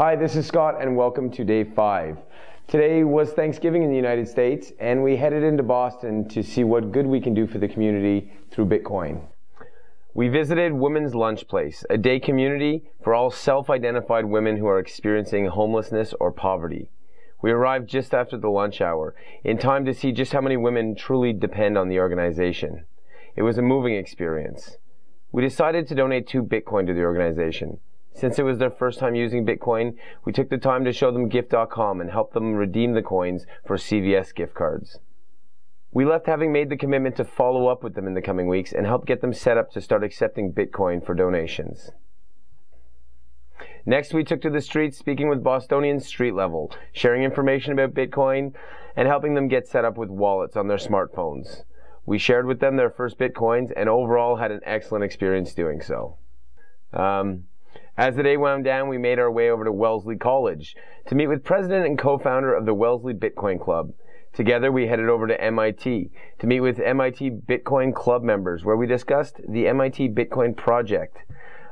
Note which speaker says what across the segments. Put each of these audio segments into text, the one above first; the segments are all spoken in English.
Speaker 1: Hi, this is Scott, and welcome to day five. Today was Thanksgiving in the United States, and we headed into Boston to see what good we can do for the community through Bitcoin. We visited Women's Lunch Place, a day community for all self identified women who are experiencing homelessness or poverty. We arrived just after the lunch hour, in time to see just how many women truly depend on the organization. It was a moving experience. We decided to donate two Bitcoin to the organization. Since it was their first time using Bitcoin, we took the time to show them Gyft.com and help them redeem the coins for CVS gift cards. We left having made the commitment to follow up with them in the coming weeks and help get them set up to start accepting Bitcoin for donations. Next, we took to the streets speaking with Bostonians street level, sharing information about Bitcoin and helping them get set up with wallets on their smartphones. We shared with them their first Bitcoins and overall had an excellent experience doing so. Um, as the day wound down, we made our way over to Wellesley College to meet with president and co-founder of the Wellesley Bitcoin Club. Together, we headed over to MIT to meet with MIT Bitcoin Club members, where we discussed the MIT Bitcoin Project,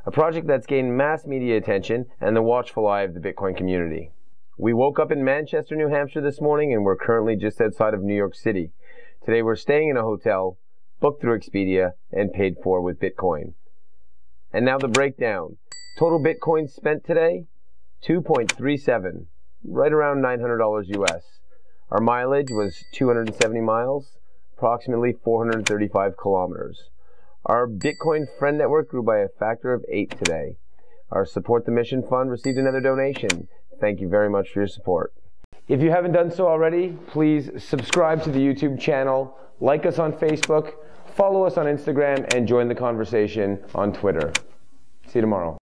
Speaker 1: a project that's gained mass media attention and the watchful eye of the Bitcoin community. We woke up in Manchester, New Hampshire this morning, and we're currently just outside of New York City. Today, we're staying in a hotel, booked through Expedia, and paid for with Bitcoin. And now the breakdown. Total Bitcoin spent today, 2.37, right around $900 US. Our mileage was 270 miles, approximately 435 kilometers. Our Bitcoin friend network grew by a factor of 8 today. Our Support the Mission Fund received another donation. Thank you very much for your support. If you haven't done so already, please subscribe to the YouTube channel, like us on Facebook, follow us on Instagram, and join the conversation on Twitter. See you tomorrow.